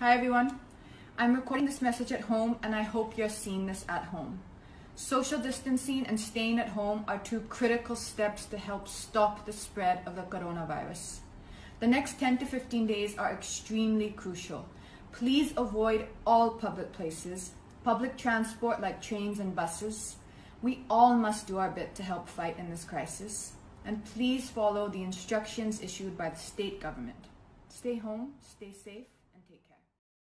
Hi everyone. I'm recording this message at home and I hope you're seeing this at home. Social distancing and staying at home are two critical steps to help stop the spread of the coronavirus. The next 10 to 15 days are extremely crucial. Please avoid all public places, public transport like trains and buses. We all must do our bit to help fight in this crisis. And please follow the instructions issued by the state government. Stay home, stay safe and take care.